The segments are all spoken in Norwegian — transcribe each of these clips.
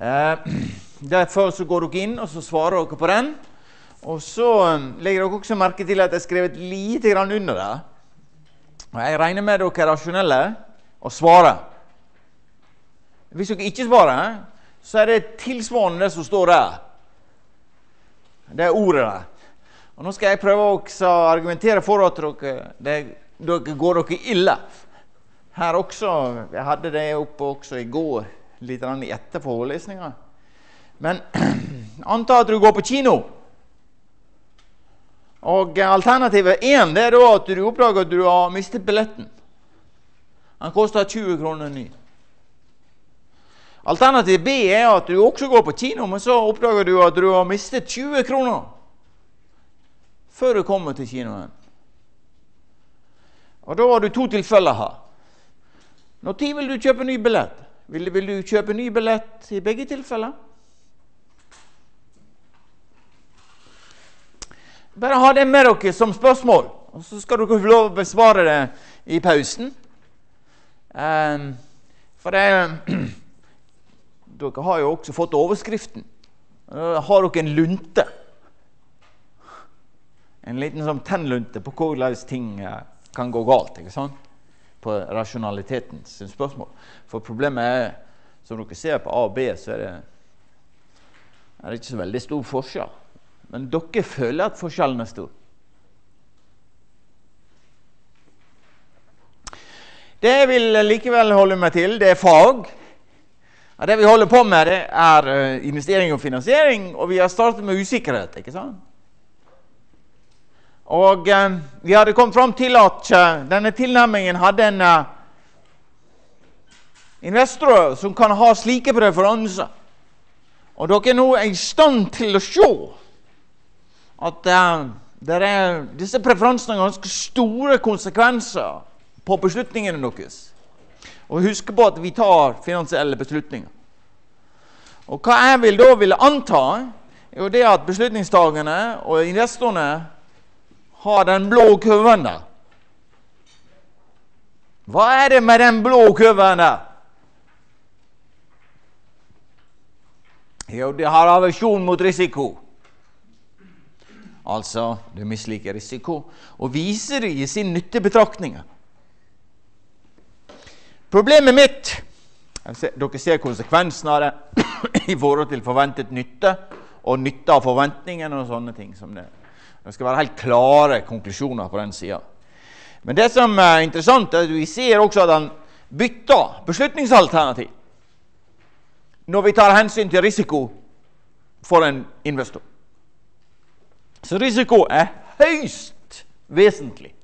Eh, derfor så går dere inn og så svarer dere på den. Og så eh, legger dere også merke til at jeg har skrevet lite grann under det. Og Jeg regner med dere er rasjonelle og svarer. Hvis dere ikke svarer, så er det tilsvarende det som står der. Det er ordet der. Og Nå skal jeg prøve å argumentere for at dere, det, dere går dere ille. Her også. Jeg hadde det oppe også i går, litt etter forelesninga. Men anta at du går på kino. Og Alternativet én er da at du oppdager at du har mistet billetten. Den koster 20 kroner ny. Alternativ B er at du også går på kino, men så oppdager du at du har mistet 20 kroner før du kommer til kinoen. Og Da har du to tilfeller her. Når tid vil du kjøpe ny billett? Vil, vil du kjøpe ny billett i begge tilfeller? Bare ha det med dere som spørsmål, og så skal dere få lov å besvare det i pausen. Um, for det Dere har jo også fått overskriften. Har dere en lunte? En liten sånn tennlunte på hvordan ting eh, kan gå galt. ikke sant? På rasjonalitetens spørsmål. For problemet er, som dere ser på A og B, så er det, er det ikke så veldig stor forskjell. Men dere føler at forskjellen er stor. Det jeg vil likevel holde meg til, det er fag. Ja, det vi holder på med, det er uh, investering og finansiering, og vi har startet med usikkerhet. ikke sant? Og eh, vi hadde kommet fram til at eh, denne tilnærmingen hadde en investor som kan ha slike preferanser. Og dere er nå i stand til å se at uh, er, disse preferansene har ganske store konsekvenser på beslutningene deres. Og husk på at vi tar finansielle beslutninger. Og Hva jeg vil da ville anta, er jo det at beslutningstakerne og investorene har den blå kurven der. Hva er det med den blå kurven der? Jo, det har aversjon mot risiko. Altså, du misliker risiko, og viser det i sin nyttebetraktninger. Problemet mitt Dere ser konsekvensen av det i forhold til forventet nytte og nytte av forventningene og sånne ting. som Det Det skal være helt klare konklusjoner på den sida. Men det som er interessant, er at vi ser også at han bytter beslutningsalternativ når vi tar hensyn til risiko for en investor. Så risiko er høyst vesentlig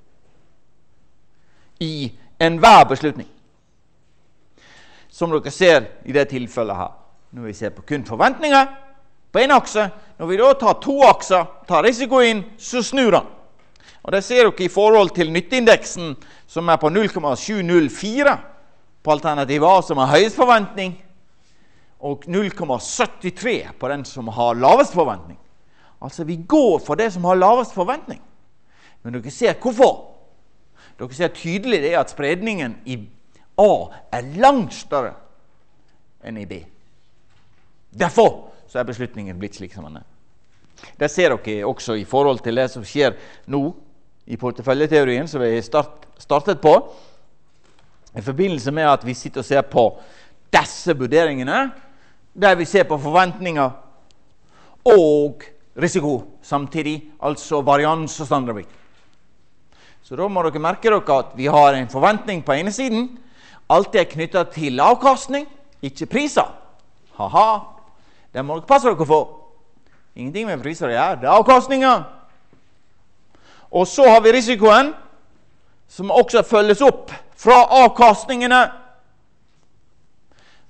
i enhver beslutning. Som dere ser i det tilfellet her. Når vi ser på kun forventninger på én akse. Når vi da tar to akser, tar risiko inn, så snur han. Og Det ser dere i forhold til nytteindeksen, som er på 0,704 på alternativ A, som har høyest forventning, og 0,73 på den som har lavest forventning. Altså, vi går for det som har lavest forventning. Men dere ser hvorfor. Dere ser tydelig det at spredningen i A er langt større enn i B. Derfor så er beslutningen blitt slik som den er. Det ser dere også i forhold til det som skjer nå i porteføljeteorien, som vi start, startet på. I forbindelse med at vi sitter og ser på disse vurderingene, der vi ser på forventninger og risiko samtidig, altså varians og standardvik. Så da må dere merke dere at vi har en forventning på ene siden. Alltid er knytta til avkastning, ikke priser. Ha-ha. Det må dere passe dere for. Ingenting med priser å gjøre. Det er avkastninger. Og så har vi risikoen, som også følges opp fra avkastningene.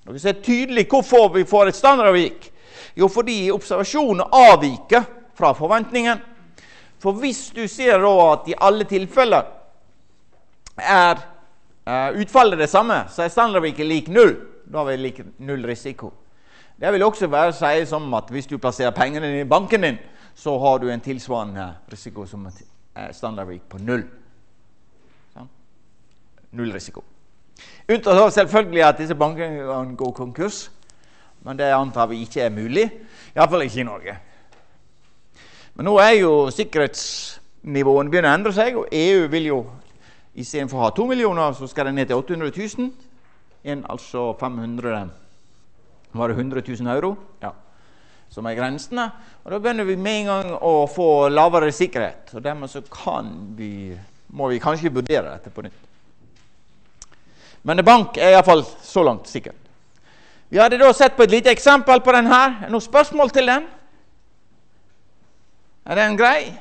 Dere ser tydelig hvorfor vi får et standardavvik. Jo, fordi observasjonen avviker fra forventningen. For hvis du ser at i alle tilfeller er uh, utfallet det samme, så er standardavviket lik null. Da har vi lik null risiko. Det vil også være å si som at hvis du plasserer pengene i banken din, så har du en tilsvarende risiko som er standardavvik på null. Sånn? Null risiko. Unntatt selvfølgelig at disse bankene går konkurs. Men det antar vi ikke er mulig. Iallfall ikke i Norge. Men nå er jo sikkerhetsnivåen begynner å endre seg, og EU vil jo istedenfor å ha to millioner, så skal det ned til 800 000. En, altså 500 Var det 100 000 euro? Ja. Som er grensene. Og da begynner vi med en gang å få lavere sikkerhet. Og dermed så kan vi, må vi kanskje vurdere dette på nytt. Men bank er iallfall så langt sikkert. Vi hadde da sett på et lite eksempel på den her. Er det noen spørsmål til den? Er den grei?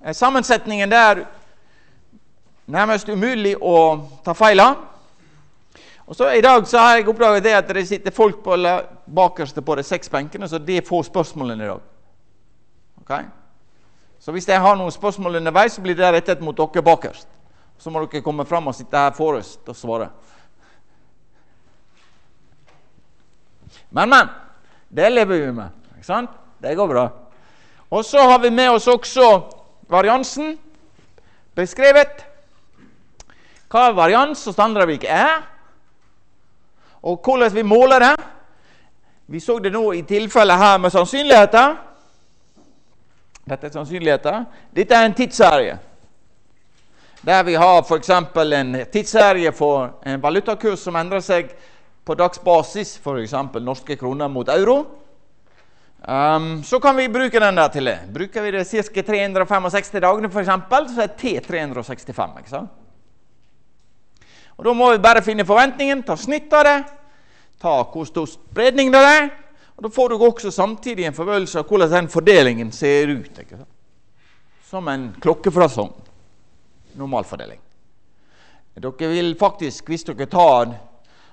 Er sammensetningen der nærmest umulig å ta feil av? Og så I dag så har jeg oppdaget det at det sitter folk på bakerste på de seks benkene, så de får spørsmålene i dag. Okay? Så hvis jeg har noen spørsmål underveis, så blir det rettet mot dere bakerst. Så må dere komme fram og sitte her forrest og svare. Men, men. Det lever vi med. Ikke sant? Det går bra. Og så har vi med oss også variansen beskrevet. Hva varians og standardvik er, og hvordan vi måler det. Vi så det nå i tilfellet her med sannsynligheter. Dette er sannsynligheter. Dette er en tidsserie. Der vi har f.eks. en tidsserie for en valutakurs som endrer seg på dagsbasis, f.eks. norske kroner mot euro. Um, så kan vi bruke den der til det. Bruker vi det ca. 365 dagene, f.eks., så er T 365. ikke sant? Og Da må vi bare finne forventningen, ta snitt av det, ta hvor stor spredning det er. Og Da får du også samtidig en forfølgelse av hvordan den fordelingen ser ut. ikke? Som en klokkefrasong. Normalfordeling. Dere vil faktisk, hvis dere tar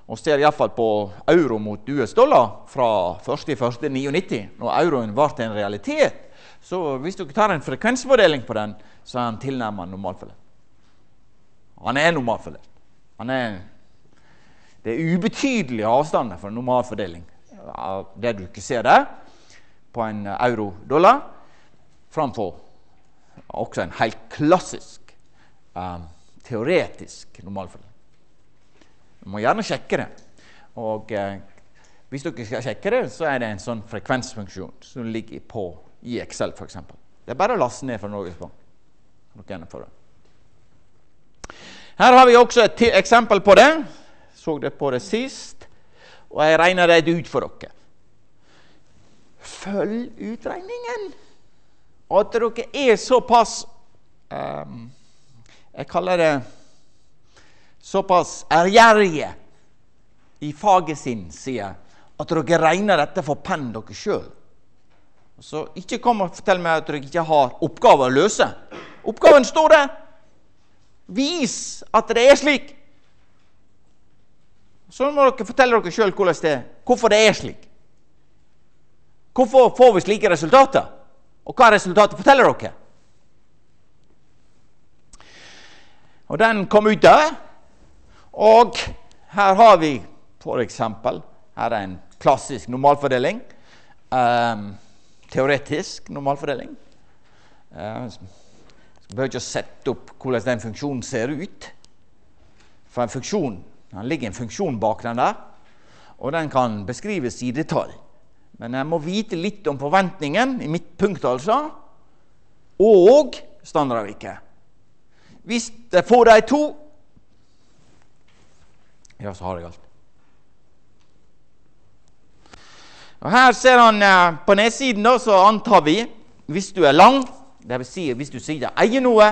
og ser iallfall på euro mot US dollar fra 1.1.99, når euroen ble en realitet, så hvis dere tar en frekvensfordeling på den, så er han tilnærmet normalfordelt. Han er normalfordelt. Er, det er ubetydelige avstander for en normalfordeling av det du ikke ser der, på en euro-dollar, framfor også en helt klassisk, um, teoretisk normalfordeling. Du må gjerne sjekke det. Og eh, hvis dere skal sjekke det, så er det en sånn frekvensfunksjon som ligger på i Excel, f.eks. Det er bare å laste ned fra Norges Bank. Her har vi også et eksempel på det. Så det på det sist. Og jeg regner det ut for dere. Følg utregningen. At dere er såpass um, Jeg kaller det såpass ærgjerrige i faget sin, sier at dere regner dette for penn dere sjøl. Så ikke kom og fortell meg at dere ikke har oppgaver å løse. Oppgaven står der. Vis at det er slik. Så må dere fortelle dere sjøl hvorfor det er slik. Hvorfor får vi slike resultater? Og hva resultatet forteller dere? Og den kom ut der. Og her har vi f.eks. Her er en klassisk normalfordeling. Um, teoretisk normalfordeling. Uh, jeg behøver ikke å sette opp hvordan den funksjonen ser ut. For en funksjon, Det ligger en funksjon bak den der, og den kan beskrives i detalj. Men jeg må vite litt om forventningen i mitt punkt, altså, og standardavviket. Hvis jeg får de to, ja, så har jeg alt. Og Her ser han eh, på nedsiden, da, så antar vi, hvis du er lang, dvs. Si, hvis du sier eier noe,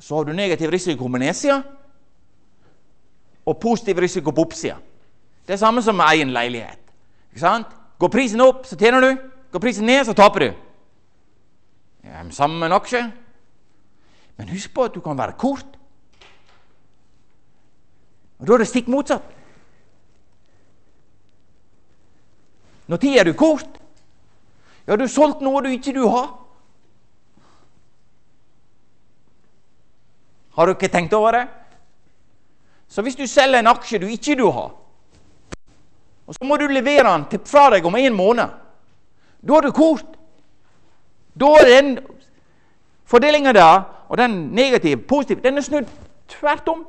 så har du negativ risiko på nedsida og positiv risiko på oppsida. Det er samme som med egen leilighet. Ikke sant? Går prisen opp, så tjener du. Går prisen ned, så taper du. Ja, samme med en aksje. Men husk på at du kan være kort. Og Da er det stikk motsatt. Når tid er du kort, ja, du har solgt noe du ikke du har. Har du ikke tenkt over det? Så hvis du selger en aksje du ikke du har, og så må du levere den fra deg om en måned, da er du kort. Da er den fordelinga der, og den negative, positive, den er snudd tvert om.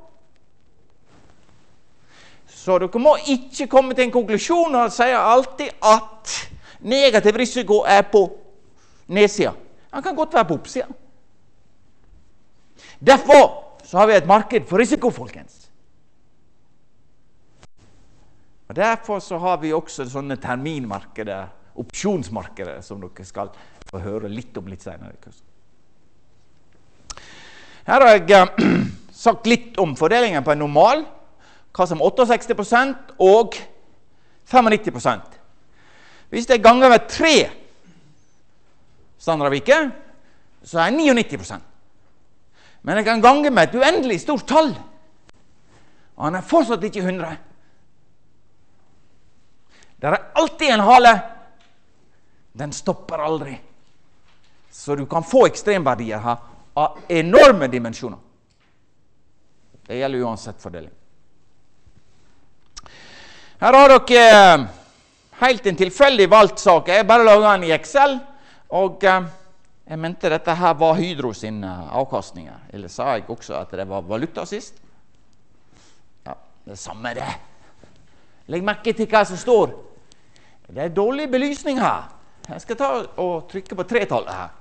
Så dere må ikke komme til en konklusjon og si alltid at negativ risiko er på nedsida. Den kan godt være på oppsida. Derfor så har vi et marked for risiko, folkens. Og Derfor så har vi også sånne terminmarkeder, opsjonsmarkeder, som dere skal få høre litt om litt senere. Her har jeg uh, sagt litt om fordelingen på en normal, hva som er 68 og 95% Hvis det er ganger med tre standardviker, så er det 99 Men jeg kan gange med et uendelig stort tall, og han er fortsatt ikke 100 det er alltid en hale. Den stopper aldri. Så du kan få ekstremverdier her av enorme dimensjoner. Det gjelder uansett fordeling. Her har dere eh, helt en tilfeldig valgt sak. Jeg bare laga den i Excel. Og eh, jeg mente dette her var Hydro sine avkastninger. Eller sa jeg også at det var valuta sist? Ja, det samme det. Legg merke til hva som står. Det er dårlig belysning her. Jeg skal ta og trykke på tretallet her.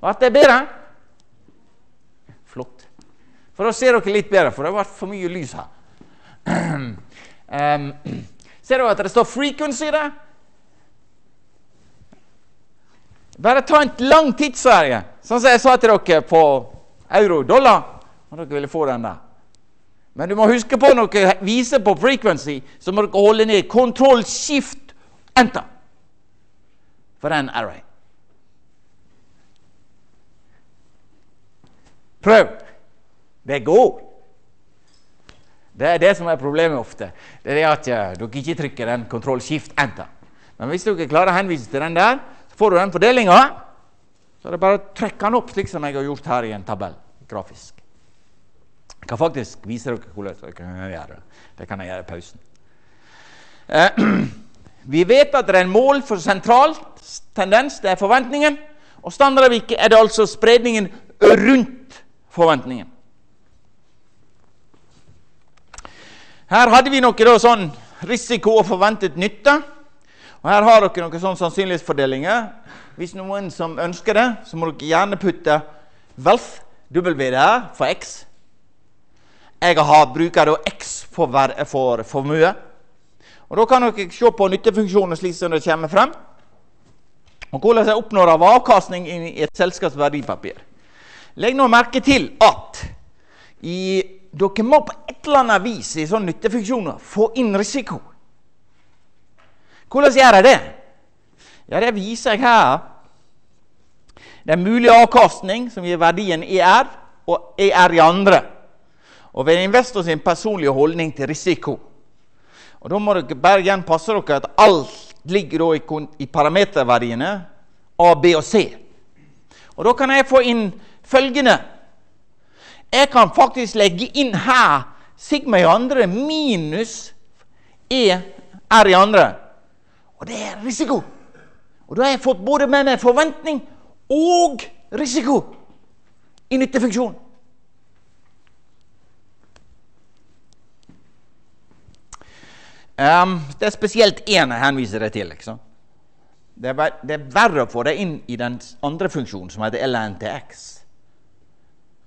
Ble det bedre? Flott. For da ser dere litt bedre, for det har vært for mye lys her. Um, ser du at det står 'frequency' der? Bare ta en lang tidsserie, sånn som jeg sa til dere på euro-dollar. Og dere ville få den der. Men du må huske på når dere viser på frequency, så må dere holde ned kontroll, skift, enter. For den en array. Prøv. Det går. Det er det som er problemet ofte. Det er at dere ikke trykker den kontroll, skift, enter. Men hvis dere klarer å henvise til den der, så får du den fordelinga. Så er det bare å trekke den opp, slik som jeg har gjort her i en tabell grafisk. Jeg kan faktisk vise dere hvordan dere kan gjøre det. Det kan jeg gjøre i pausen. Eh, vi vet at det er en mål for sentral tendens, det er forventningen. Og standardavviket er det altså spredningen rundt forventningen. Her hadde vi noe sånn risiko og forventet nytte. Og Her har dere noen sånn sannsynlighetsfordelinger. Hvis noen som ønsker det, så må dere gjerne putte wealth, W der, for X, jeg har, bruker da X for, for formue. Og Da kan dere se på nyttefunksjonen slik som det kommer frem. Og hvordan jeg oppnår av avkastning i et selskaps verdipapir. Legg nå merke til at i, dere må på et eller annet vis i sånne nyttefunksjoner få inn risiko. Hvordan gjør jeg det? Ja, Det viser jeg her. Det er mulig avkastning som gir verdien ER, og ER i andre og ved investor sin personlige holdning til risiko. Og Da må dere bare igjen passe dere at alt ligger i, i parameterverdiene A, B og C. Og Da kan jeg få inn følgende Jeg kan faktisk legge inn her sigma i andre minus E R i andre. Og det er risiko. Og da har jeg fått både med meg forventning og risiko i nyttefunksjonen. Um, det er spesielt én jeg henviser deg til. Det er, det, er, verre å få det inn i den andre funksjonen, som heter LNTX.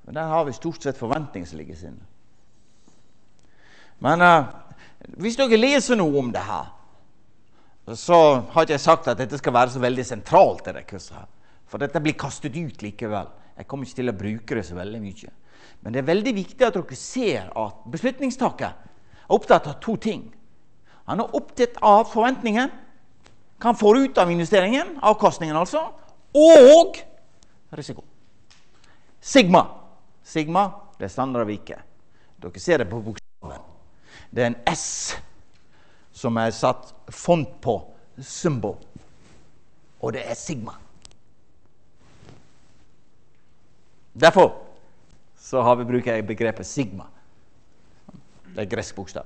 Men Der har vi stort sett forventning som ligger inne. Men uh, hvis dere leser noe om det her, så har ikke jeg sagt at dette skal være så veldig sentralt. i det kurset her. For dette blir kastet ut likevel. Jeg kommer ikke til å bruke det så veldig mye. Men det er veldig viktig at dere ser at beslutningstaker er opptatt av to ting. Han er opptatt av forventningen, hva han får ut av investeringen, avkastningen altså, og risiko. Sigma. Sigma det er standardavviket. Dere ser det på bokstaven. Det er en S som er satt font på symbol, og det er sigma. Derfor så har vi bruker begrepet sigma. Det er gresk bokstav.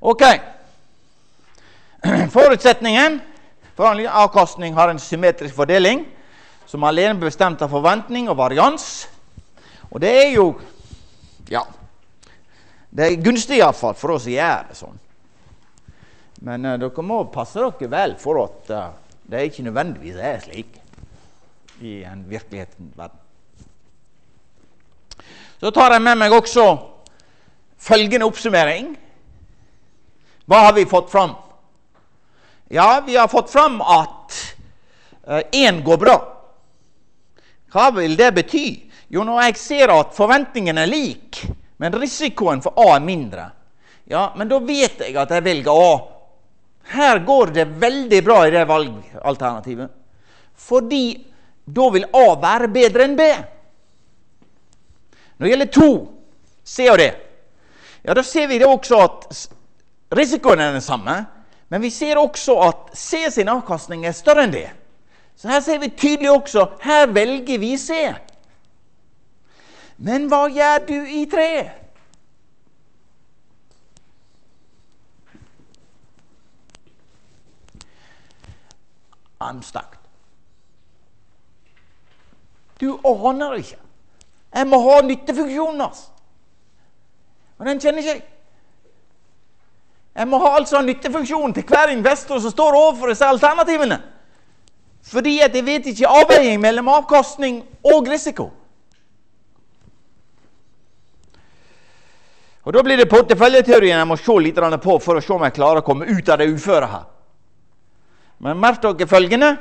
Ok. Forutsetningen for avkastning har en symmetrisk fordeling. Som alene er bestemt av forventning og varians. Og det er jo Ja. Det er gunstig iallfall for oss å gjøre det sånn. Men uh, dere må passe dere vel for at uh, det ikke nødvendigvis er slik i en virkelighetens verden. Så tar jeg med meg også følgende oppsummering. Hva har vi fått fram? Ja, vi har fått fram at én uh, går bra. Hva vil det bety? Jo, når jeg ser at forventningen er lik, men risikoen for A er mindre, ja, men da vet jeg at jeg velger A. Her går det veldig bra i det valgalternativet. Fordi da vil A være bedre enn B. Når det gjelder to, C og D, ja, da ser vi det også at risikoen er den samme. Men vi ser også at C sin avkastning er større enn D. Så her ser vi tydelig også her velger vi C. Men hva gjør du i tre? Anstakt. Du aner ikke. Jeg må ha nyttefunksjonen hans. Og den kjenner ikke jeg. Jeg må ha altså nyttefunksjonen til hver investor som står overfor disse alternativene. Fordi at jeg vet ikke avveiing mellom avkastning og risiko. Og Da blir det porteføljeteorien jeg må se litt på for å se om jeg klarer å komme ut av det uføret her. Men merk dere følgende.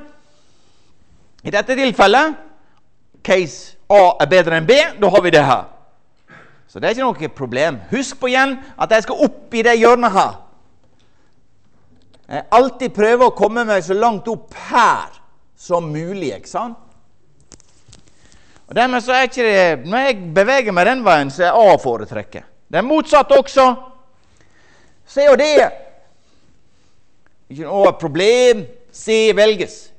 I dette tilfellet case A er bedre enn B. Da har vi det her. Så det er ikke noe problem. Husk på igjen at jeg skal opp i det hjørnet her. Jeg alltid prøver å komme meg så langt opp her som mulig. ikke sant? Og dermed så er ikke det, Når jeg beveger meg den veien, så er A å foretrekke. Det er motsatt også. Se jo det. Ikke noe problem. C velges.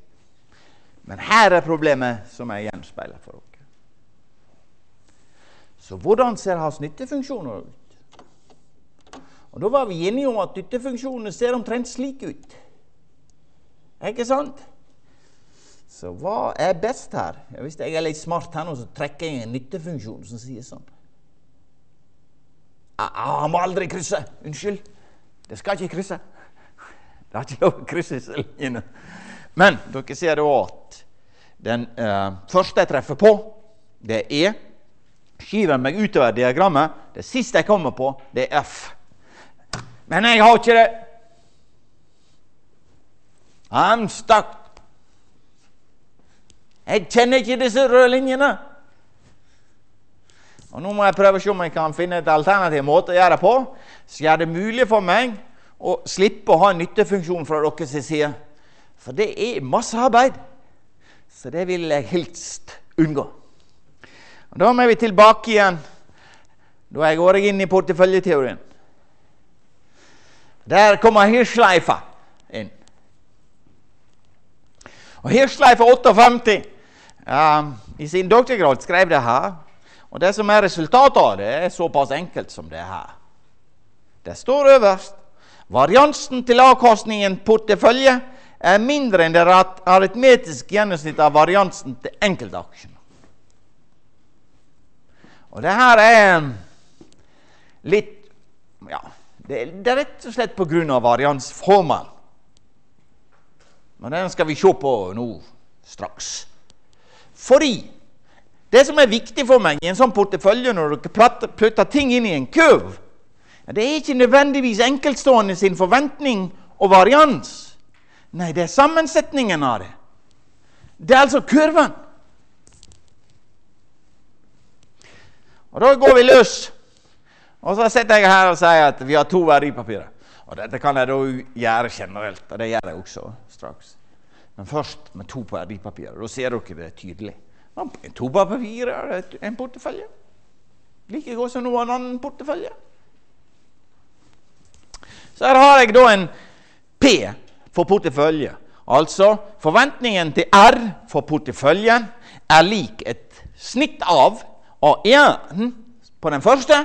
Men her er problemet som jeg gjenspeiler for dere. Så hvordan ser hans nyttefunksjoner ut? Og Da var vi enige om at nyttefunksjonene ser omtrent slik ut. Ikke sant? Så hva er best her? Hvis jeg er litt smart her nå, så trekker jeg en nyttefunksjon som sier sånn. Ah, ah, han må aldri krysse! Unnskyld. Det skal ikke krysse. Det har ikke lov å krysse disse linjene. Men dere ser da at den eh, første jeg treffer på, det er E. Skyver meg utover diagrammet. Det siste jeg kommer på, det er F. Men jeg har ikke det. I'm stuck. Jeg kjenner ikke disse røde linjene. Og Nå må jeg prøve å se om jeg kan finne et alternativ måte å gjøre det på. Så gjør det mulig for meg å slippe å ha en nyttefunksjon fra deres side. For det er masse arbeid. Så det vil jeg helst unngå. Og Da er vi tilbake igjen da jeg går inn i porteføljeteorien. Der kommer hirsleifa inn. Og hirsleifa 58 um, i sin doktorgrad skrev det her. Og det som er resultatet av det, er såpass enkelt som det er her. Det står øverst variansen til avkastningen portefølje er mindre enn det aritmetiske gjennomsnittet av variansen til enkeltaksjene. Og det her er litt Ja, det, er rett og slett pga. variansformelen. Men den skal vi se på nå straks. Fordi det som er viktig for meg i en sånn portefølje når dere putter ting inn i en kurv, det er ikke nødvendigvis enkeltstående sin forventning og varians. Nei, det er sammensetningen av det. Det er altså kurven. Og Da går vi løs. Og så sitter jeg her og sier at vi har to verdipapirer. Og Dette kan jeg da gjøre generelt, og det gjør jeg også straks. Men først med to verdipapirer. Da ser dere det tydelig. En topapir er en portefølje. Like godt som noen annen portefølje. Så her har jeg da en P for portefølje. Altså forventningen til R for porteføljen er lik et snitt av A1 på den første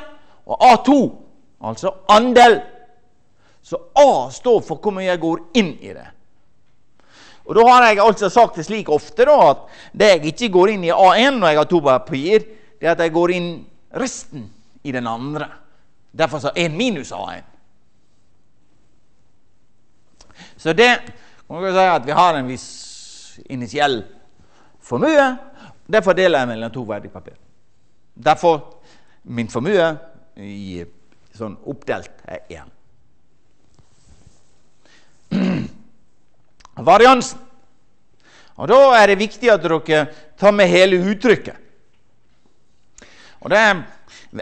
og A2, altså andel. Så A står for hvor mye jeg går inn i det. Og Da har jeg altså sagt det slik ofte da, at det jeg ikke går inn i A1 når jeg har to papir, det er at jeg går inn resten i den andre. Derfor så 1 minus A1. Så det kan man si at vi har en viss initiell formue. Det fordeler jeg mellom to verdipapir. Derfor min formue i, sånn oppdelt er én. Variansen. Og Da er det viktig at dere tar med hele uttrykket. Og Det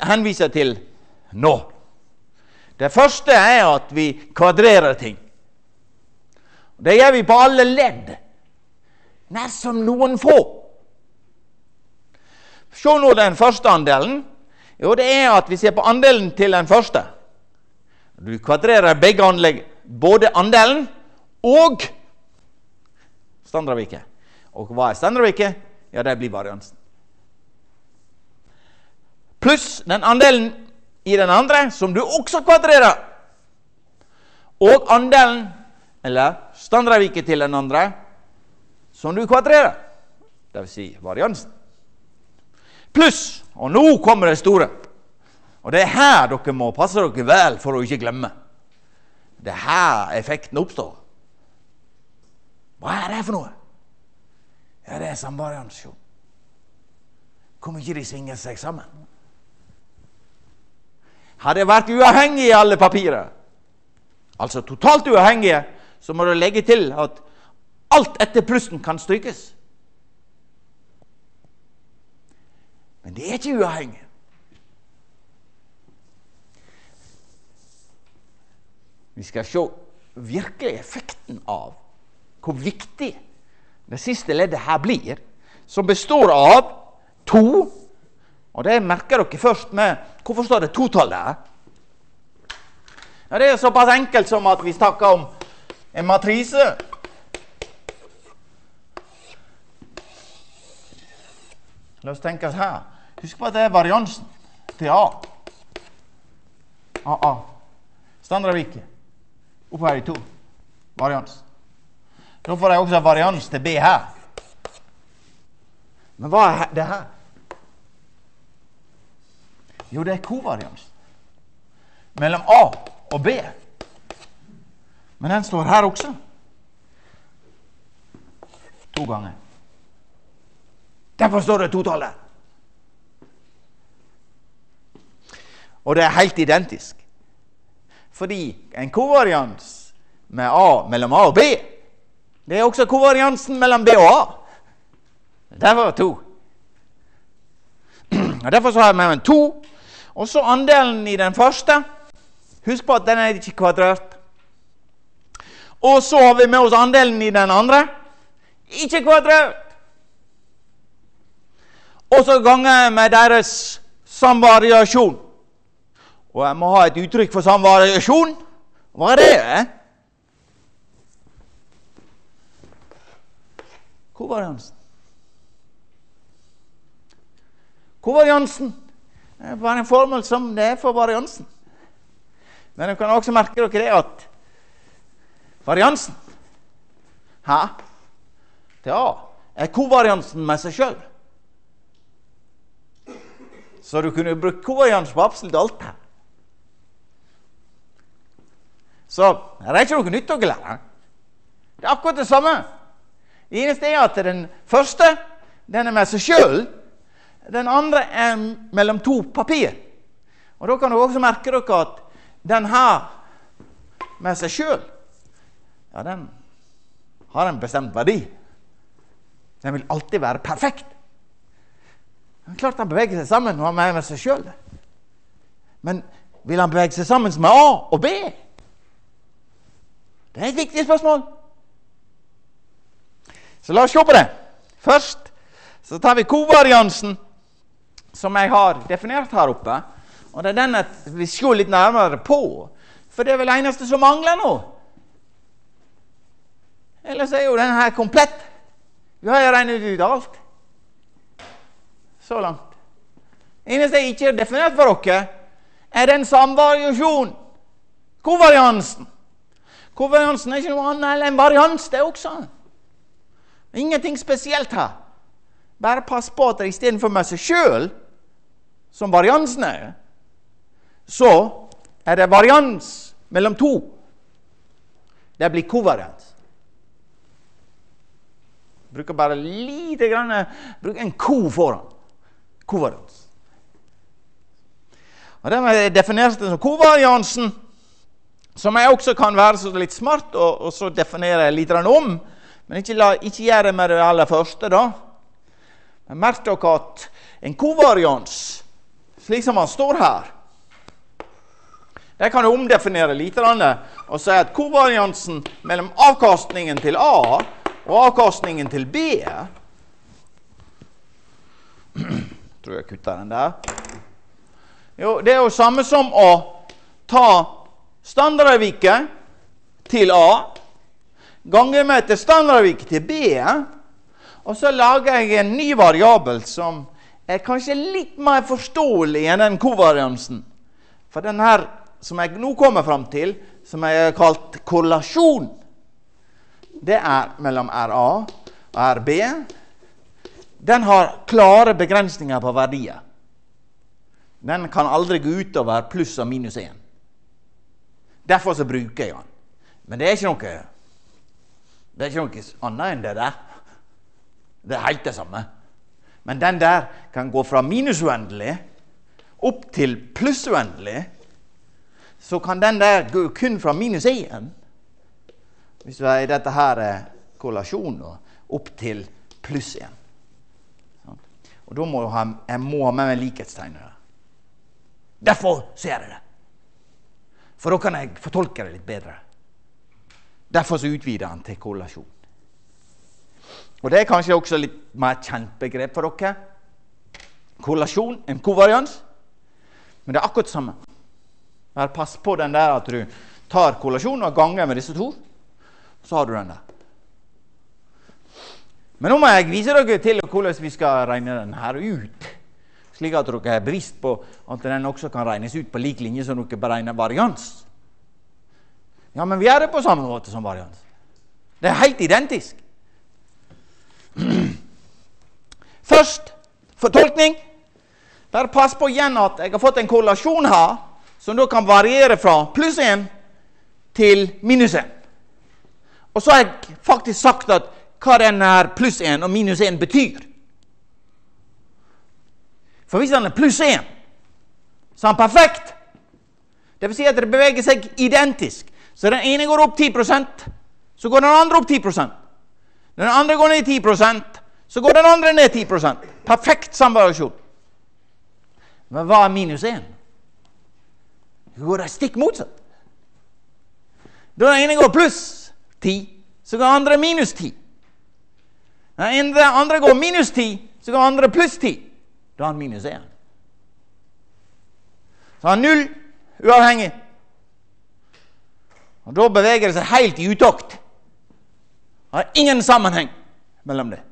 henviser til nå. Det første er at vi kvadrerer ting. Det gjør vi på alle ledd. Nær som noen få. Se nå den første andelen. Jo, det er at vi ser på andelen til den første. Du kvadrerer begge anlegg, både andelen og Standardvike. Og hva er Standardvike? Ja, det blir variansen. Pluss den andelen i den andre, som du også kvadrerer. Og andelen, eller standardviket til den andre, som du kvadrerer. Dvs. Si variansen. Pluss, og nå kommer det store. Og det er her dere må passe dere vel for å ikke glemme. Det er her effekten oppstår. Hva er det for noe? Ja, det er samvarians, jo. Hvor mye de svinger seg sammen. Hadde vært uavhengig i alle papirer, altså totalt uavhengige, så må du legge til at alt etter plussen kan strykes. Men det er ikke uavhengig. Vi skal se virkelig effekten av hvor viktig det siste leddet her blir, som består av to og Det merker dere først med Hvorfor står det totall der? Ja, det er såpass enkelt som at vi snakker om en matrise. La oss tenke oss her. Husk på at det er variansen til A. AA. Standardvike. Oppå her i to. Varians. Da får jeg også varians til B her. Men hva er det her? Jo, det er kovarians mellom A og B. Men den står her også. To ganger. Derfor står det totallet. Og det er helt identisk. Fordi en kovarians med A, mellom A og B, det er også kovariansen mellom B og A. Derfor to. Og Derfor så har jeg med to og så andelen i den første. Husk på at den er ikke kvadrert. Og så har vi med oss andelen i den andre. Ikke kvadrert. Og så ganger jeg med deres samvariasjon. Og jeg må ha et uttrykk for samvariasjon. Hva er det? Eh? Kovariansen. Kovariansen det er bare en formel som det er for variansen. Men dere kan også merke dere det at variansen Hæ? til A er kovariansen med seg sjøl. Så du kunne brukt kovarians på absolutt alt her. Så det er ikke noe nytt dere lærer. Det er akkurat det samme. Det eneste er at den første den er med seg sjøl. Den andre er mellom to papir. Og Da kan dere også merke dere at den her med seg sjøl ja, den har en bestemt verdi. Den vil alltid være perfekt. Men klart han beveger seg sammen når han er med seg sjøl. Men vil han bevege seg sammen med A og B? Det er et viktig spørsmål. Så la oss se på det. Først så tar vi kovariansen som jeg har definert her oppe. Og det er den vi vil se litt nærmere på. For det er vel det eneste som mangler nå. Ellers er jo denne her komplett. Vi har jo regnet ut alt. Så langt. Det eneste jeg ikke har definert for dere, er den samvariasjonen. Kovariansen. Kovariansen er ikke noe annet enn en varians, det også. Ingenting spesielt her. Bare pass på at det istedenfor med seg sjøl, som variansen er, så er det varians mellom to. Det blir kovarians. Bruker bare lite grann Bruker en ko foran. Kovarians. Og Den defineres som kovariansen, som jeg også kan være litt smart og, og så definere litt om. Men ikke, la, ikke gjør det med det aller første, da. Men merk dere at en kovarians, slik som han står her Det kan du omdefinere litt og si at kovariansen mellom avkastningen til A og avkastningen til B Tror jeg kutter den der. Jo, det er jo samme som å ta standardavviket til A, gange med til standardavviket til B, og så lager jeg en ny variabel som er kanskje litt mer forståelig enn den kovariansen. For den her som jeg nå kommer fram til, som jeg har kalt korrelasjon, det er mellom RA og RB. Den har klare begrensninger på verdier. Den kan aldri gå utover pluss og minus 1. Derfor så bruker jeg den. Men det er ikke noe Det er ikke noe annet enn det der. Det er helt det samme. Men den der kan gå fra minus uendelig opp til pluss uendelig. Så kan den der gå kun fra minus 1 hvis du er i dette her korrelasjonen, opp til pluss 1. Og da må jeg, ha, jeg må ha med meg likhetstegnet der. Derfor ser jeg det. For da kan jeg fortolke det litt bedre. Derfor så utvider han til kollasjon. Og Det er kanskje også litt mer kjent begrep for dere. Kollasjon, en kovarians. Men det er akkurat det samme. Bare pass på den der at du tar kollasjon og ganger med disse to. Så har du den der. Men nå må jeg vise dere til hvordan vi skal regne den her ut slik at dere er bevisst på at den også kan regnes ut på lik linje som dere beregner varians. Ja, men vi er det på samme måte som varians. Det er helt identisk. Først fortolkning. Bare pass på igjen at jeg har fått en korrelasjon her som da kan variere fra pluss 1 til minus 1. Og så har jeg faktisk sagt at hva denne pluss 1 og minus 1 betyr. For hvis den er pluss 1, så er han perfekt. Det vil si at det beveger seg identisk. Så den ene går opp 10% så går den andre opp 10 Når den andre går ned 10% så går den andre ned 10% Perfekt samvariasjon. Men hva er minus 1? Det går det stikk motsatt. Da den ene går pluss 10, så går den andre minus 10. Når den andre går minus 10, så går den andre pluss 10. Da er han minus 1. Så han han null uavhengig. Og Da beveger det seg helt i utakt. Det har ingen sammenheng mellom det.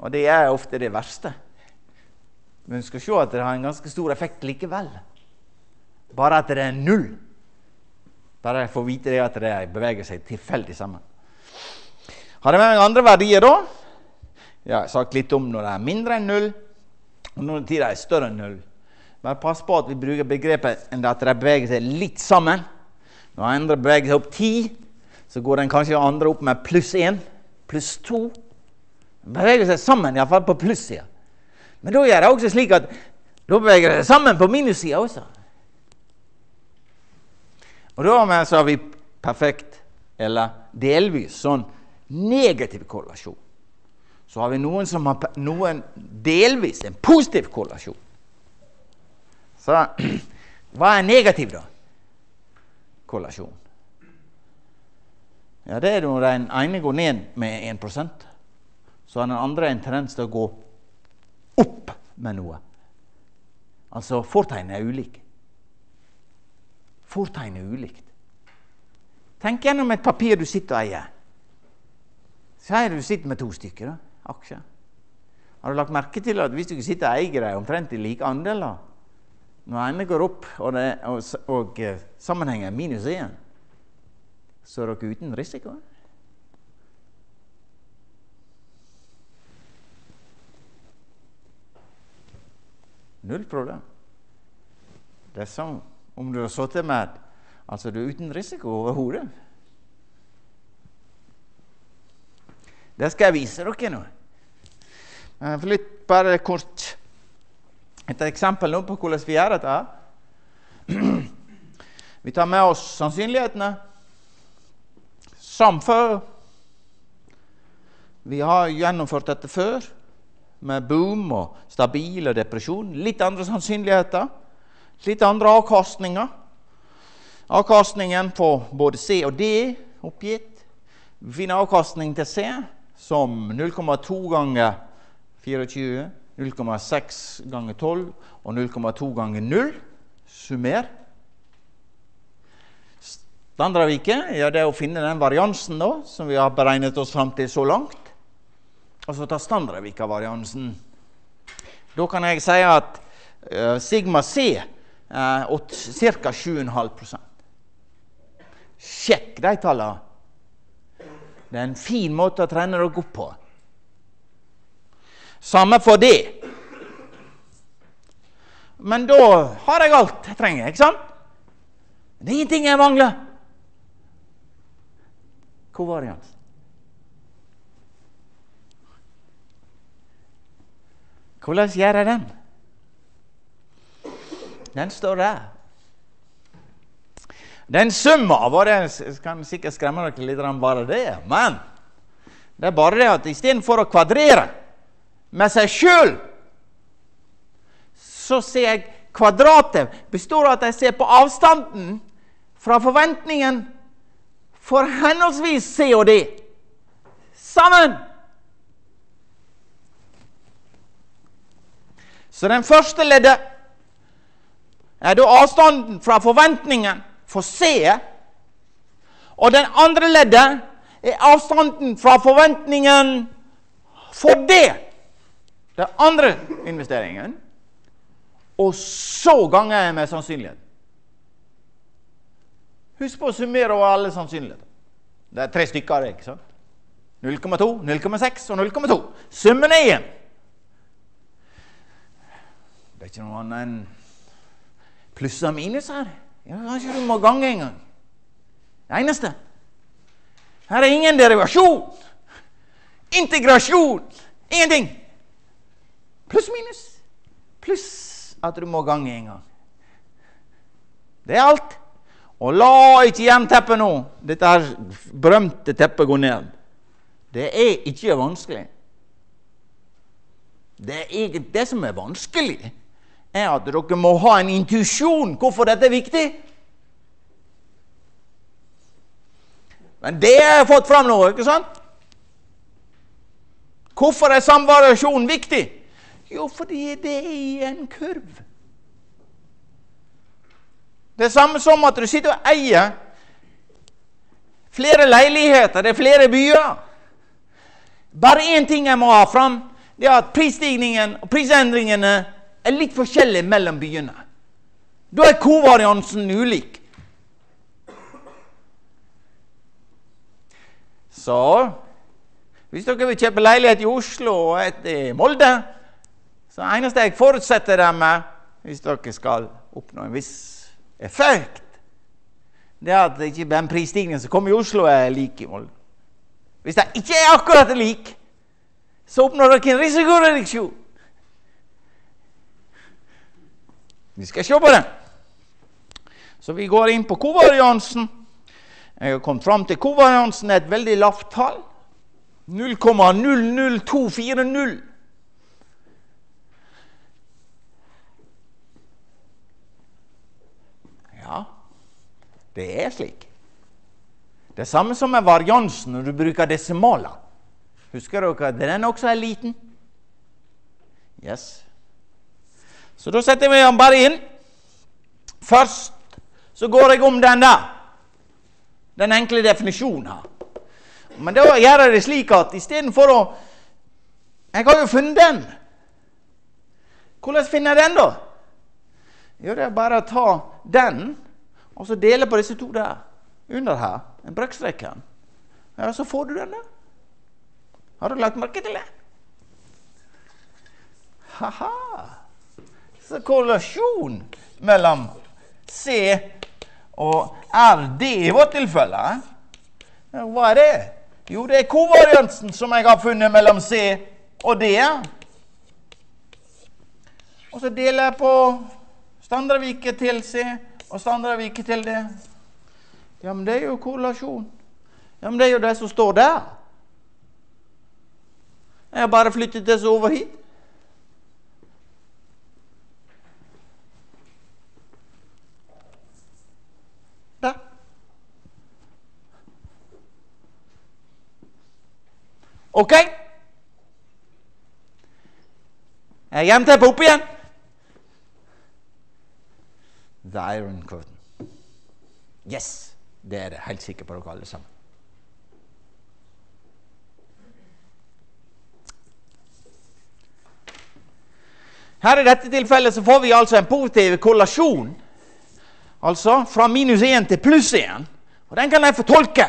Og det er ofte det verste. Men vi skal se at det har en ganske stor effekt likevel. Bare at det er null. Bare jeg får vite det at det beveger seg tilfeldig sammen. Har jeg med meg andre verdier, da? Jeg har sagt litt om når det er mindre enn null, og når det er større enn null. Bare pass på at vi bruker begrepet at de beveger seg litt sammen. Når andre beveger seg opp ti, så går den kanskje andre opp med pluss én, pluss to. Den beveger seg sammen, iallfall på plussida. Men da gjør det også slik at da beveger det seg sammen på minussida også. Og da har vi perfekt, eller delvis, sånn negativ korrelasjon så har vi noen som har noen delvis en positiv korrelasjon. Så hva er negativ, da? Korrelasjon. Ja, Det er når den ene går ned med 1% så har den andre en tendens til å gå opp med noe. Altså fortegnet er ulikt. Fortegnet er ulikt. Tenk gjennom et papir du sitter og eier. Si du sitter med to stykker. da aksjer. Har du lagt merke til at hvis du ikke sitter og eier dem omtrent i like andeler når enden går opp, og, det, og, og eh, sammenhengen minus 1, så er dere uten risiko. Null problem. Det er som om du har sittet med Altså, du er uten risiko overhodet. Det skal jeg vise dere nå. Eh, Flytt bare kort et eksempel nå på hvordan vi gjør dette. Vi tar med oss sannsynlighetene som før. Vi har gjennomført dette før, med boom og stabil og depresjon. Litt andre sannsynligheter. Litt andre avkastninger. Avkastningen på både C og D oppgitt. Vi finner avkastning til C som 0,2 ganger 24, 0,6 ganger 12 og 0,2 ganger 0. Summer. Standardvike ja, det er å finne den variansen da, som vi har beregnet oss fram til så langt. Og så ta standardvika-variansen. Da kan jeg si at uh, sigma C er ca. 7,5% Sjekk de tallene. Det er en fin måte å trene dere opp på. Samme for det. Men da har jeg alt jeg trenger, ikke sant? Det er ingenting jeg mangler. Hvor var Kovarians. Hvordan gjør jeg den? Den står der. Den summa av det kan sikkert skremme dere litt bare det, men det er bare det at istedenfor å kvadrere med seg sjøl, så ser jeg kvadratet består av at jeg ser på avstanden fra forventningen for henholdsvis C og D sammen. Så den første leddet er da avstanden fra forventningen for C. Og den andre leddet er avstanden fra forventningen for D den andre investeringen. Og så ganger jeg med sannsynlighet. Husk på å summere over alle sannsynligheter. Det er tre stykker ikke sant? 0,2, 0,6 og 0,2. Summen er igjen. Det er ikke noe annet enn pluss og minus her. Ja, Kanskje du må gange en gang. Det eneste. Her er ingen derivasjon. Integrasjon. Ingenting. Pluss minus. Pluss at du må gange en gang. Det er alt. Og la ikke jernteppet nå, dette her berømte teppet, gå ned. Det er ikke vanskelig. Det, er, det som er vanskelig, er at dere må ha en intuisjon hvorfor dette er viktig. Men det har jeg fått fram nå, ikke sant? Hvorfor er samvariasjon viktig? Jo, fordi det er i en kurv. Det er samme som at du sitter og eier flere leiligheter, det er flere byer. Bare én ting jeg må ha fram, det er at prisstigningen og prisendringene er litt forskjellige mellom byene. Da er kovariansen ulik. Så hvis dere vil kjøpe leilighet i Oslo og et i Molde, så det eneste jeg forutsetter dem med, hvis dere skal oppnå en viss effekt, det er at ikke den prisstigningen som kommer i Oslo, er lik i Molde. Hvis det ikke er akkurat lik, så oppnår dere en risikoreduksjon. Vi skal se på det. Så vi går inn på kovariansen. Jeg har kommet fram til kovariansen er et veldig lavt tall. 0,00240. Det er slik. Det er samme som med variansen når du bruker desimaler. Husker dere at den også er liten? Yes. Så da setter vi den bare inn. Først så går jeg om den der. Den enkle definisjonen her. Men da gjør jeg det slik at istedenfor å Jeg har jo funnet den. Hvordan finner jeg den, da? Jo, det er bare å ta den og så dele på disse to der. Under her. En brøkstreken. Ja, så får du den der. Har du lagt merke til det? Ha-ha. Så korrelasjon mellom C og RD i vårt tilfelle Hva er det? Jo, det er kovariansen som jeg har funnet mellom C og D. Og så deler jeg på Standardviket til C og ikke til det? Ja, men det er jo korrelasjon. Ja, men det er jo det som står der. Jeg har bare flyttet det over hit. Der. OK? Jeg gjemte det opp igjen. The Iron Curtain. Yes, det er det helt sikker på dere alle sammen. Her I dette tilfellet så får vi altså en positiv kollasjon. Altså fra minus 1 til pluss 1. Og den kan jeg fortolke.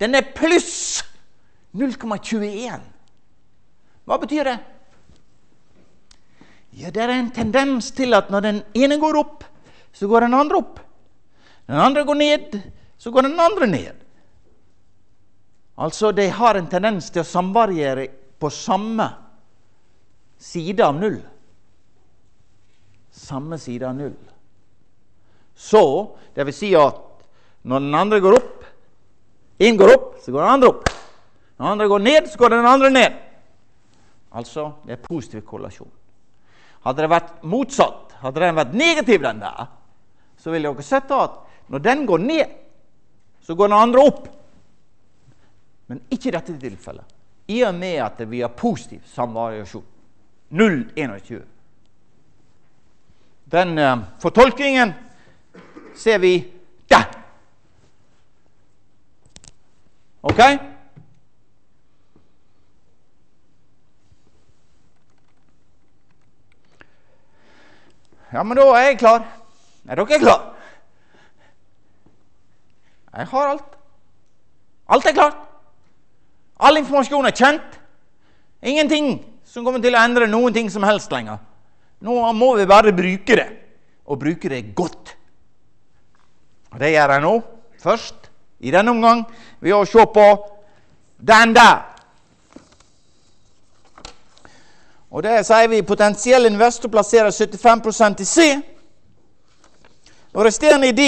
Den er pluss 0,21. Hva betyr det? Ja, Det er en tendens til at når den ene går opp, så går den andre opp. Den andre går ned, så går den andre ned. Altså, de har en tendens til å samvariere på samme side av null. Samme side av null. Så det vil si at når den andre går opp Én går opp, så går den andre opp. Når den andre går ned, så går den andre ned. Altså, det er positiv korrelasjon. Hadde det vært motsatt, hadde den vært negativ, den der, så vil dere sett at når den går ned, så går den andre opp. Men ikke i dette tilfellet. I og med at vi har positiv samvariasjon. 0,21. Den uh, fortolkningen ser vi der. OK? Ja, men da er jeg klar. Er dere klare? Jeg har alt. Alt er klart. All informasjon er kjent. Ingenting som kommer til å endre noen ting som helst lenger. Nå må vi bare bruke det, og bruke det godt. Og Det gjør jeg nå, først, i denne omgang, ved å se på den der. Og det sier vi potensiell investor plasserer 75% i C. Og resterende i D.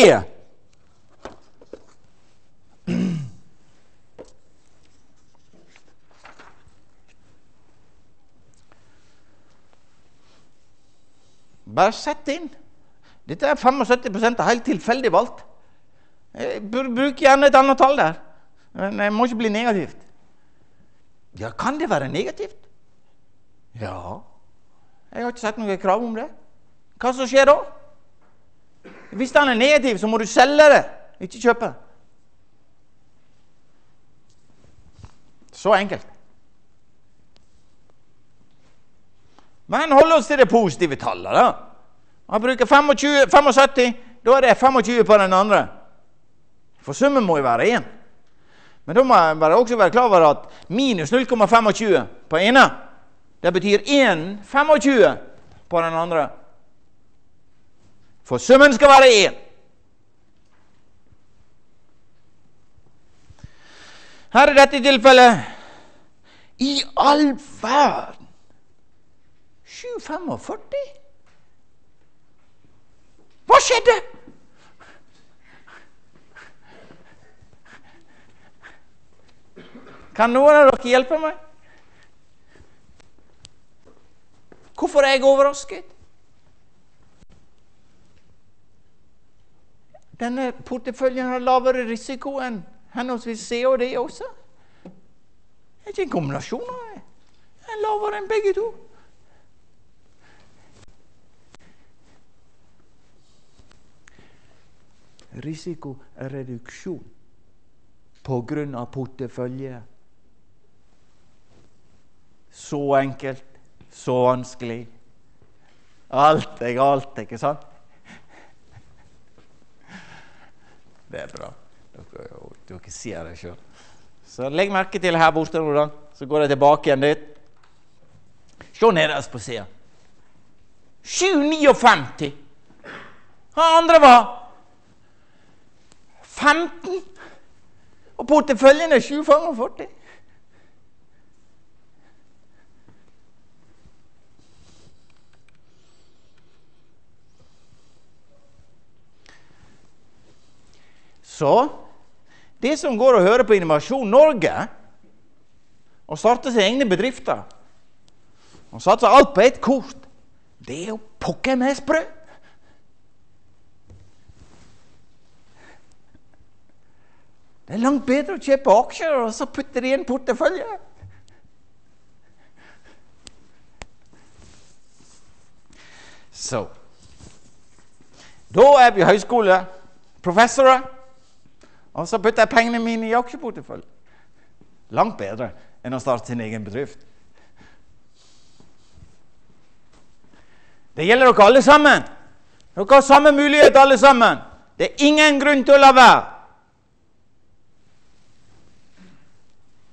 Bare sett inn. Dette er 75 helt tilfeldig valgt. Bruk gjerne et annet tall der. Men det må ikke bli negativt. Ja, kan det være negativt? Ja. Jeg har ikke sett noe krav om det. Hva som skjer da? Hvis den er negativ, så må du selge det, ikke kjøpe. Så enkelt. Men hold oss til det positive tallet. da. Han bruker 25, 75, da er det 25 på den andre. For summen må jo være 1. Men da må jeg også være klar over at minus 0,25 på ene, det betyr 1,25 på den andre. For summen skal være én. Her er dette tilfellet I all verden! 745? Hva skjedde? Kan noen av dere hjelpe meg? Hvorfor er jeg overrasket? Denne porteføljen har lavere risiko enn henholdsvis C og D også. Det er ikke en kombinasjon av det. Den er lavere enn begge to. Risikoreduksjon av portefølje. Så enkelt, så vanskelig. Alt er galt, ikke sant? Det er bra. Dere, dere ser det sjøl. Så legg merke til her borte da. Så går jeg tilbake igjen dit. Se nederst på sida. 7,59. Han andre var 15. Og porteføljen er 7,45. Så det som går og hører på Innovasjon Norge og starter sine egne bedrifter og satser alt på ett kort, det er jo pokker meg sprø. Det er langt bedre å kjøpe aksjer og så putte det i en portefølje. Så Da er vi høyskoleprofessorer. Og så putter jeg pengene mine i aksjeportefølje. Langt bedre enn å starte sin egen bedrift. Det gjelder dere alle sammen. Dere har samme mulighet, alle sammen. Det er ingen grunn til å la være.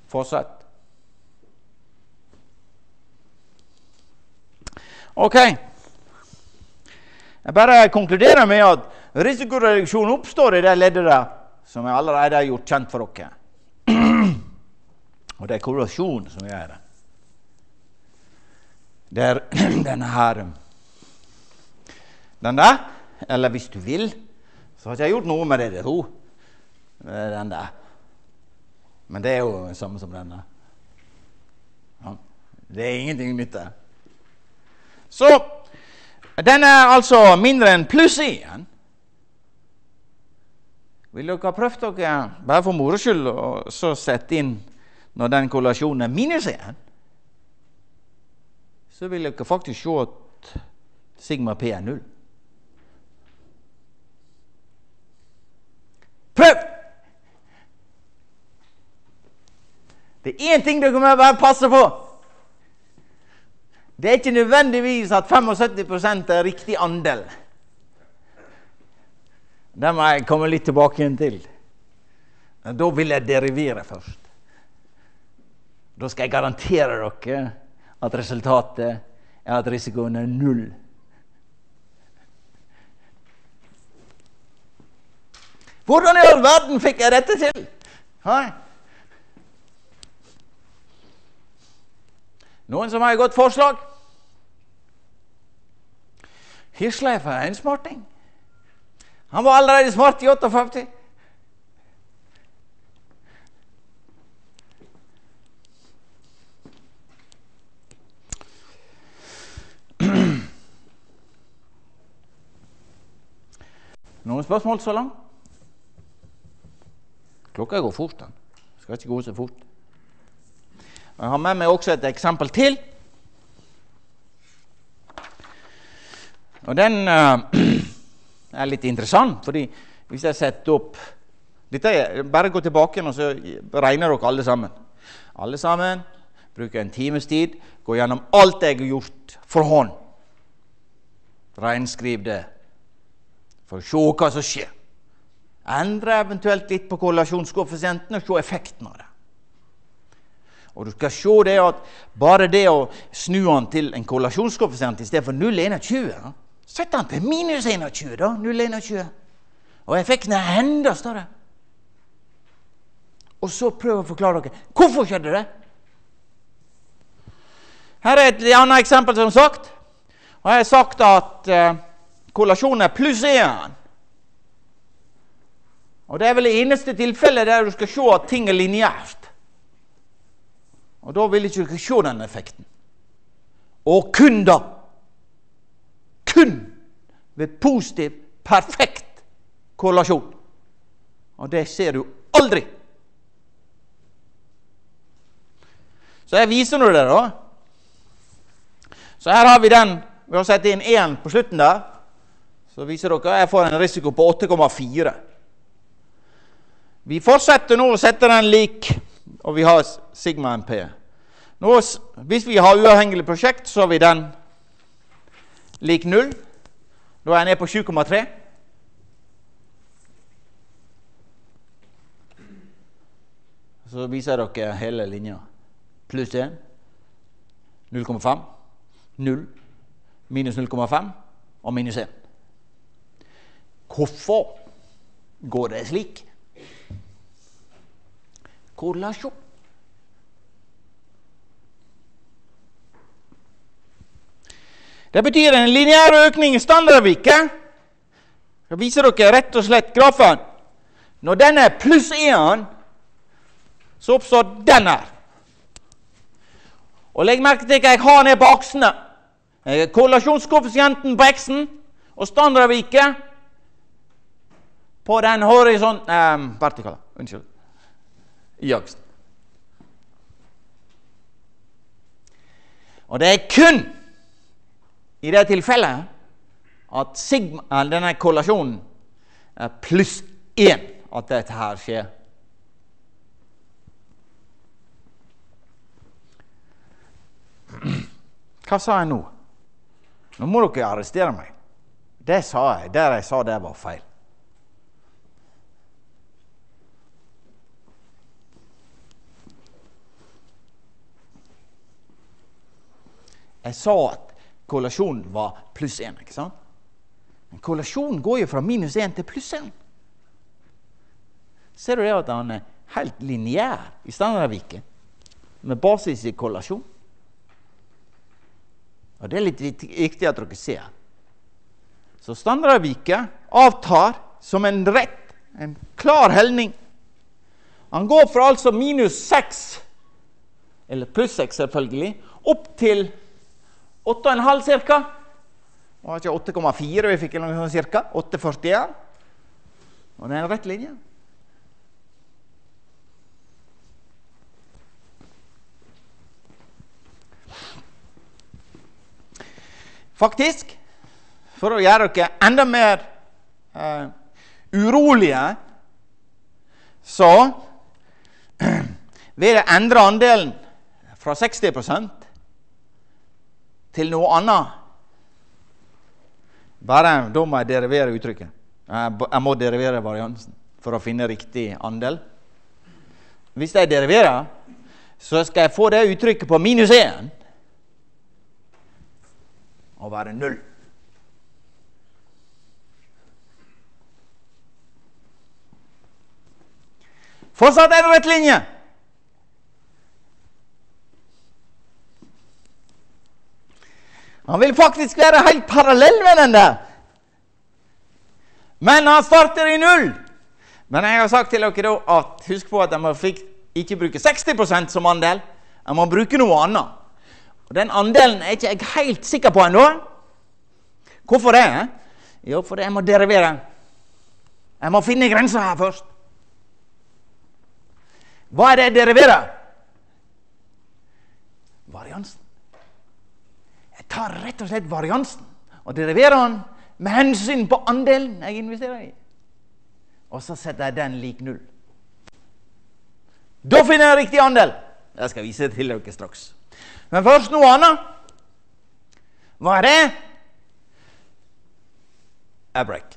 Fortsett. Ok. Jeg bare konkluderer med at risikoreduksjon oppstår i det leddet der som jeg allerede har gjort kjent for dere. Og det er korrelasjon som gjør det. Det er denne her Den der, eller hvis du vil, så har ikke jeg gjort noe med det der to. Den der. Men det er jo det samme som denne. Ja. Det er ingenting nytt der. Så den er altså mindre enn pluss én. Vil dere ha prøvd dere, bare for moro skyld, og så sette inn når den kollasjonen er minus én? Så vil dere faktisk se at sigma p er null. Prøv! Det er én ting dere må bare passe på. Det er ikke nødvendigvis at 75 er riktig andel. Det må jeg komme litt tilbake igjen til. Men da vil jeg derivere først. Da skal jeg garantere dere at resultatet er at risikoen er null. Hvordan i all verden fikk jeg dette til? Hæ? Noen som har et godt forslag? Hirschleif er en smarting. Han var allerede smart i 58. Noen spørsmål så langt? Klokka går fort. den. Skal ikke gå så fort. Jeg har med meg også et eksempel til. Og den uh, er litt interessant. fordi hvis jeg setter opp dette er, Bare gå tilbake og så regner dere alle sammen. Alle sammen bruker en times tid, går gjennom alt jeg har gjort for hånd. Regnskriv det for å se hva som skjer. Endre eventuelt litt på korrelasjonskoeffisienten og se effekten av det. Og du skal se det at bare det å snu den til en korrelasjonskoeffisient istedenfor 0,21 Sett den til minus 21, da. 0,21. Og effekten er enda større. Og så prøv å forklare dere hvorfor skjedde det. Her er et annet eksempel, som sagt. Og jeg har sagt at eh, korrelasjonen er pluss 1. Og Det er vel det eneste tilfellet der du skal se at ting er lineært. Og da vil ikke du se den effekten. Og kun da kun ved positiv, perfekt korrelasjon. Og det ser du aldri. Så jeg viser nå det, da. Så her har vi den Vi har satt inn én på slutten der. Så viser dere jeg får en risiko på 8,4. Vi fortsetter nå å sette den lik, og vi har sigma MP. Nå, hvis vi har uavhengig prosjekt, så har vi den lik 0. Da er jeg nede på 7,3. Så viser jeg dere hele linja. Pluss 1. 0,5. 0. minus 0,5 og minus 1. Hvorfor går det slik? Korrelasjon. Det betyr en lineær økning i standardviket. Jeg viser dere rett og slett grafen. Når den er pluss 1, så oppstår den her. Og Legg merke til hva jeg har ned på aksene. Korrelasjonskoeffisienten på X-en og standardviket på den horisont... Eh, vertikale. Unnskyld. I aksen. Og det er kun i det tilfellet at sigma, denne kollasjonen er pluss én at dette her skjer. Hva sa jeg nå? Nå må dere arrestere meg. Det sa jeg. Der jeg sa det, var feil. Jeg sa at kollasjonen var pluss 1. ikke sant? Men kollasjonen går jo fra minus 1 til pluss 1. Ser du det at han er helt lineær i standardviken, med basis i kollasjon? Og Det er litt viktig at dere ser. Så standardviket avtar som en rett, en klar helning. Han går fra altså minus 6, eller pluss 6 selvfølgelig, opp til 8,5 ca. Det var ikke 8,4 vi fikk, eller noe sånt ca. 8,41. Og det er en rett linje. Faktisk, for å gjøre dere enda mer eh, urolige, så vil jeg endre andelen fra 60 til noe annet. Bare da må jeg derivere uttrykket. Jeg må derivere variansen for å finne riktig andel. Hvis jeg deriverer, så skal jeg få det uttrykket på minus 1 og være null. Fortsatt en rett linje. Han vil faktisk være helt parallell med den der. Men han starter i null. Men jeg har sagt til dere da at husk på at jeg må ikke bruke 60% som andel. Jeg må bruke noe annet. Og Den andelen er ikke jeg helt sikker på ennå. Hvorfor det? Jo, fordi jeg må derivere. Jeg må finne grensa her først. Hva er det jeg deriverer? Variansen. Jeg tar rett og slett variansen og deriverer den med hensyn på andelen jeg investerer i. Og så setter jeg den lik null. Da finner jeg riktig andel. Jeg skal vise det til dere straks. Men først noe annet. Hva er det? Abrak.